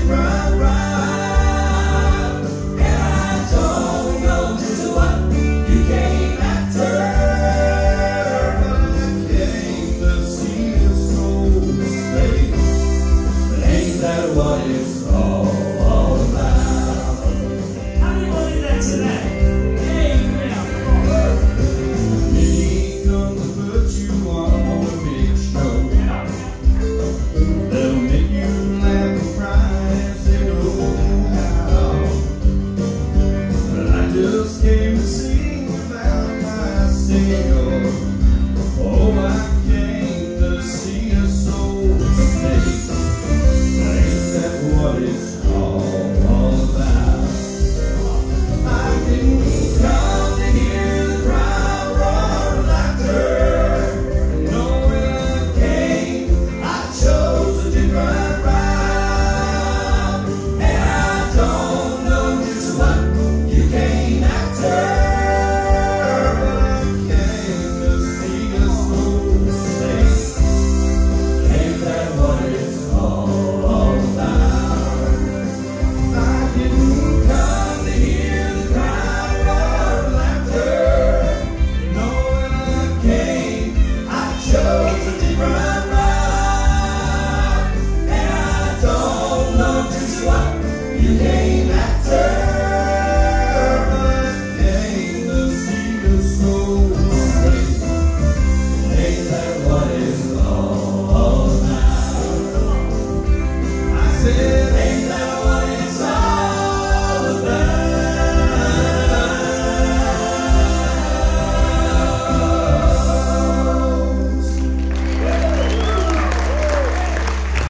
a different You.